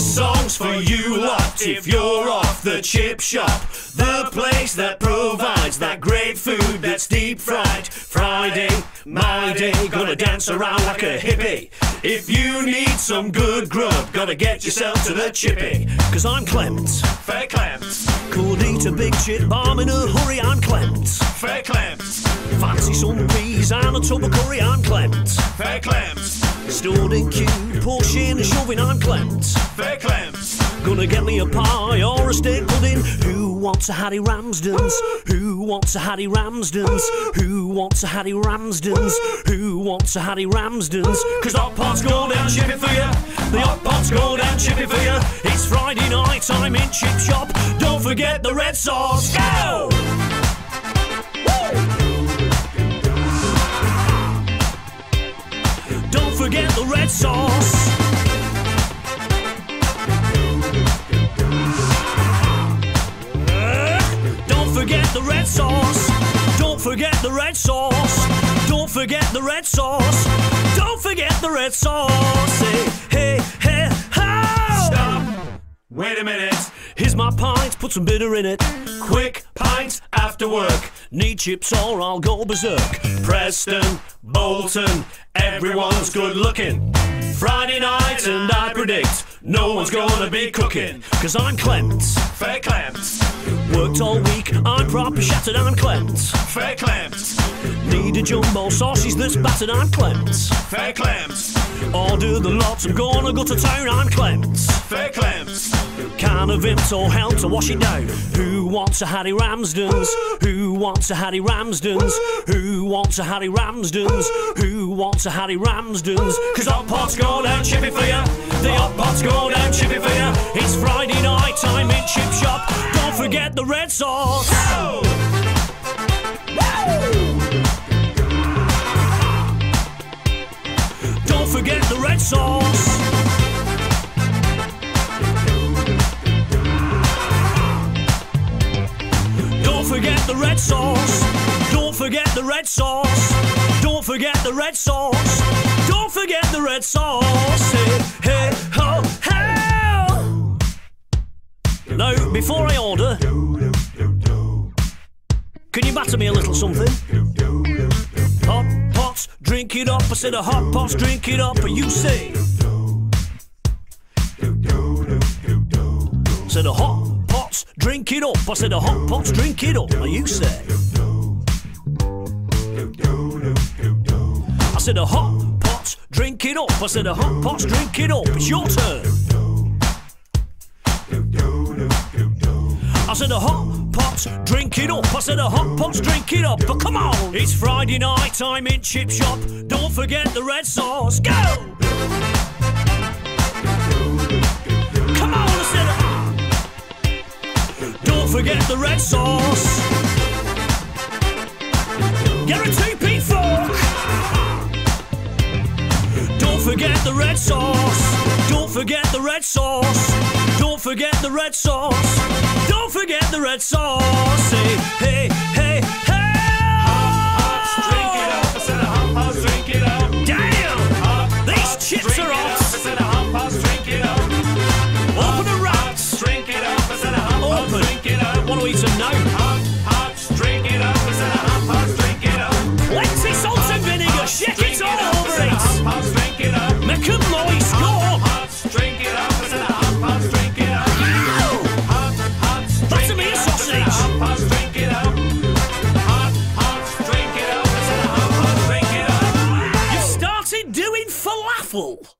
This song's for you lot if you're off the chip shop. The place that provides that great food that's deep fried. Friday, my day, gonna dance around like a hippie. If you need some good grub, gotta get yourself to the chippy. Cause I'm Clement. Fair clams, Could eat a big chip barm in a hurry, I'm Clement. fair clams, Fancy some peas and a tub of curry, I'm Clement. fair clams, Stood in queue, pushing and shoving, I'm Clement. fair clams. Gonna get me a pie or a steak pudding. Who wants a Harry Ramsden's? Who wants a Harry Ramsden's? Who wants a Harry Ramsden's? Who wants a Harry Ramsden's? Cause hot pot's go down chippy for ya. The hot pot's go down chippy for ya. It's Friday night, I'm in chip shop. Don't forget the red sauce. Go! Forget the red sauce. Don't forget the red sauce. Don't forget the red sauce. Don't forget the red sauce. Don't forget the red sauce. Hey, hey, hey, ho! Stop. Wait a minute. Here's my pint, put some bitter in it. Quick pint after work. Need chips or I'll go berserk. Preston, Bolton, everyone's good looking. Friday night, and I predict no one's gonna be cooking. Cause I'm Clement. Fair clams, Worked all week, I'm proper shattered, I'm Clement. fair clams, Need a jumbo sausage that's battered, I'm Clement. fair clams, Order the lots, I'm gonna go to town, I'm Clement. fair clams, Can of Vimto help to wash it down. Who wants a Harry Ramsden's? Who wants a Harry Ramsden's? Who wants a Harry Ramsden's? Who wants a Harry Ramsden's? Cause hot pots go down chippy for ya. The hot pots go down chippy for ya. It's Friday night, I'm in chip shop. Don't forget the red sauce. Don't forget the red sauce. Red sauce. Don't forget the red sauce. Don't forget the red sauce. Don't forget the red sauce. Hey, hey, ho, ho. Now, before I order, can you batter me a little something? Hot pots, drink it up. I said a hot pots, drink it up. You say. Drink it up. I said a hot pots, drink it up. Are You say. I said a hot pots, drink it up. I said a hot pots, drink it up. It's your turn. I said a hot pots, drink it up. I said a hot pots, drink it up. But come on, it's Friday night, I'm in chip shop. Don't forget the red sauce. Go! Forget the red sauce. Get a two-p fork. Don't forget the red sauce. Don't forget the red sauce. Don't forget the red sauce. Don't forget the red sauce. Hey, hey, drink